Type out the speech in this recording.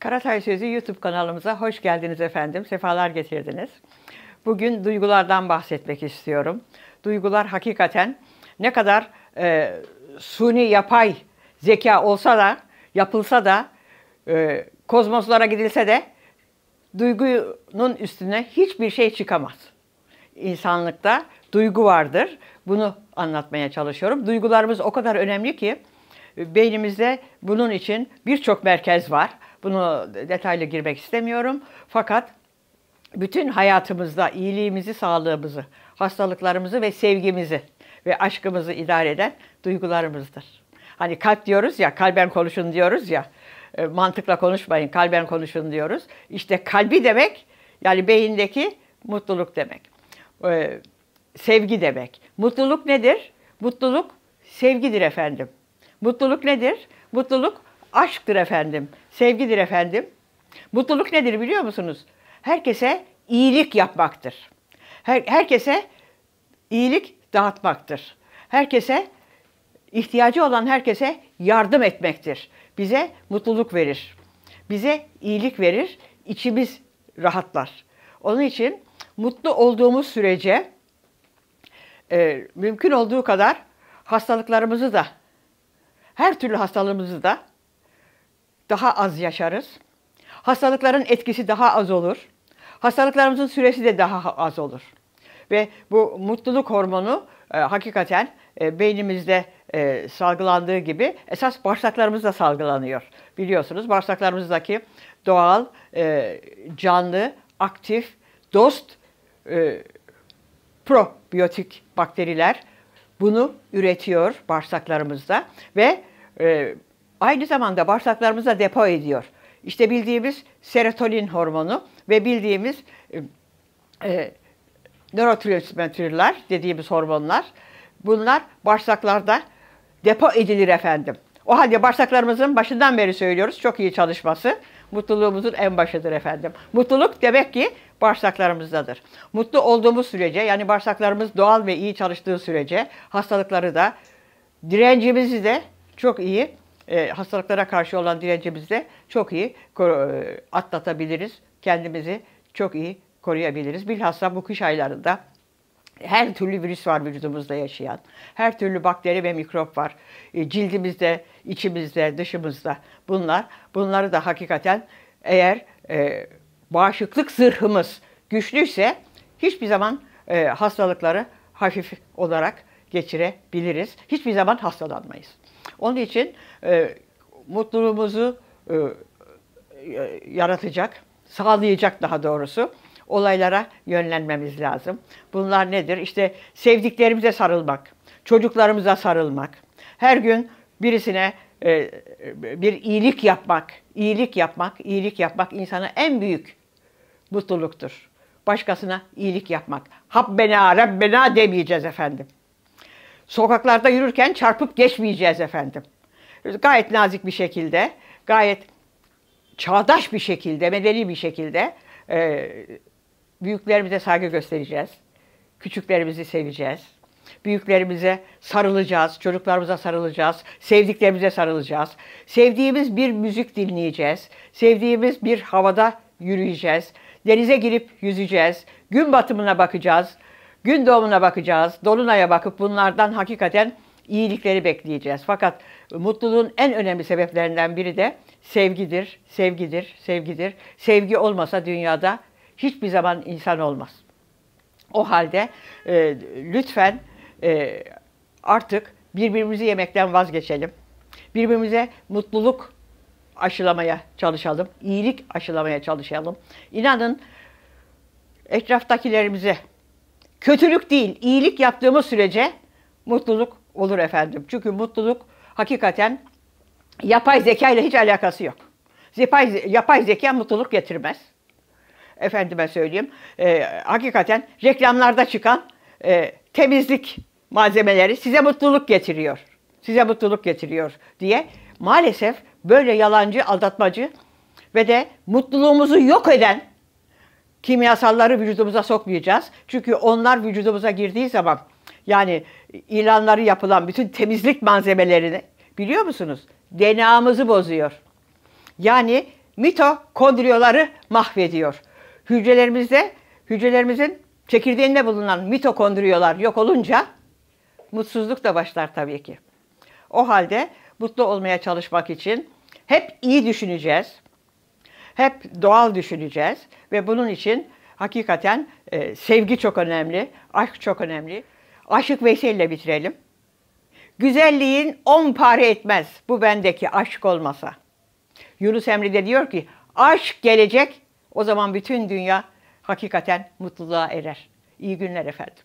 Karatay Sözü YouTube kanalımıza hoş geldiniz efendim. Sefalar getirdiniz. Bugün duygulardan bahsetmek istiyorum. Duygular hakikaten ne kadar e, suni yapay zeka olsa da, yapılsa da, e, kozmoslara gidilse de duygunun üstüne hiçbir şey çıkamaz. İnsanlıkta duygu vardır. Bunu anlatmaya çalışıyorum. Duygularımız o kadar önemli ki beynimizde bunun için birçok merkez var. Bunu detaylı girmek istemiyorum. Fakat bütün hayatımızda iyiliğimizi, sağlığımızı, hastalıklarımızı ve sevgimizi ve aşkımızı idare eden duygularımızdır. Hani kalp diyoruz ya, kalben konuşun diyoruz ya, e, mantıkla konuşmayın, kalben konuşun diyoruz. İşte kalbi demek, yani beyindeki mutluluk demek. E, sevgi demek. Mutluluk nedir? Mutluluk sevgidir efendim. Mutluluk nedir? Mutluluk aşktır efendim. Sevgidir efendim. Mutluluk nedir biliyor musunuz? Herkese iyilik yapmaktır. Her, herkese iyilik dağıtmaktır. Herkese ihtiyacı olan herkese yardım etmektir. Bize mutluluk verir. Bize iyilik verir. İçimiz rahatlar. Onun için mutlu olduğumuz sürece e, mümkün olduğu kadar hastalıklarımızı da her türlü hastalığımızı da daha az yaşarız. Hastalıkların etkisi daha az olur. Hastalıklarımızın süresi de daha az olur. Ve bu mutluluk hormonu e, hakikaten e, beynimizde e, salgılandığı gibi esas bağırsaklarımızda salgılanıyor. Biliyorsunuz bağırsaklarımızdaki doğal, e, canlı, aktif, dost e, probiyotik bakteriler bunu üretiyor bağırsaklarımızda ve e, aynı zamanda bağırsaklarımızda depo ediyor. İşte bildiğimiz serotonin hormonu ve bildiğimiz e, e, nörotransmitterler dediğimiz hormonlar bunlar bağırsaklarda depo edilir efendim. O halde bağırsaklarımızın başından beri söylüyoruz çok iyi çalışması mutluluğumuzun en başıdır efendim. Mutluluk demek ki bağırsaklarımızdadır. Mutlu olduğumuz sürece yani bağırsaklarımız doğal ve iyi çalıştığı sürece hastalıkları da direncimizi de çok iyi e, hastalıklara karşı olan direncimizi de çok iyi e, atlatabiliriz. Kendimizi çok iyi koruyabiliriz. Bilhassa bu kış aylarında her türlü virüs var vücudumuzda yaşayan. Her türlü bakteri ve mikrop var. E, cildimizde, içimizde, dışımızda. Bunlar, bunları da hakikaten eğer e, bağışıklık zırhımız güçlüyse hiçbir zaman e, hastalıkları hafif olarak geçirebiliriz. Hiçbir zaman hastalanmayız. Onun için e, mutluluğumuzu e, yaratacak, sağlayacak daha doğrusu olaylara yönlenmemiz lazım. Bunlar nedir? İşte sevdiklerimize sarılmak, çocuklarımıza sarılmak, her gün birisine e, bir iyilik yapmak, iyilik yapmak, iyilik yapmak insana en büyük mutluluktur. Başkasına iyilik yapmak. Habbena, Rabbena demeyeceğiz efendim. Sokaklarda yürürken çarpıp geçmeyeceğiz efendim. Gayet nazik bir şekilde, gayet çağdaş bir şekilde, medeni bir şekilde e, büyüklerimize saygı göstereceğiz. Küçüklerimizi seveceğiz. Büyüklerimize sarılacağız, çocuklarımıza sarılacağız, sevdiklerimize sarılacağız. Sevdiğimiz bir müzik dinleyeceğiz. Sevdiğimiz bir havada yürüyeceğiz. Denize girip yüzeceğiz. Gün batımına bakacağız. Gün doğumuna bakacağız. Dolunay'a bakıp bunlardan hakikaten iyilikleri bekleyeceğiz. Fakat mutluluğun en önemli sebeplerinden biri de sevgidir, sevgidir, sevgidir. Sevgi olmasa dünyada hiçbir zaman insan olmaz. O halde e, lütfen e, artık birbirimizi yemekten vazgeçelim. Birbirimize mutluluk aşılamaya çalışalım. iyilik aşılamaya çalışalım. İnanın etraftakilerimize kötülük değil, iyilik yaptığımız sürece mutluluk olur efendim. Çünkü mutluluk hakikaten yapay zeka ile hiç alakası yok. Yapay, yapay zeka mutluluk getirmez. Efendime söyleyeyim. E, hakikaten reklamlarda çıkan e, temizlik malzemeleri size mutluluk getiriyor. Size mutluluk getiriyor diye maalesef böyle yalancı, aldatmacı ve de mutluluğumuzu yok eden kimyasalları vücudumuza sokmayacağız. Çünkü onlar vücudumuza girdiği zaman yani ilanları yapılan bütün temizlik malzemelerini biliyor musunuz? DNA'mızı bozuyor. Yani mitokondriyoları mahvediyor. Hücrelerimizde, hücrelerimizin çekirdeğinde bulunan mitokondriyolar yok olunca mutsuzluk da başlar tabii ki. O halde mutlu olmaya çalışmak için hep iyi düşüneceğiz. Hep doğal düşüneceğiz ve bunun için hakikaten e, sevgi çok önemli, aşk çok önemli. Aşık Veysel ile bitirelim. Güzelliğin on pare etmez bu bendeki aşk olmasa. Yunus Emre de diyor ki aşk gelecek o zaman bütün dünya hakikaten mutluluğa erer. İyi günler efendim.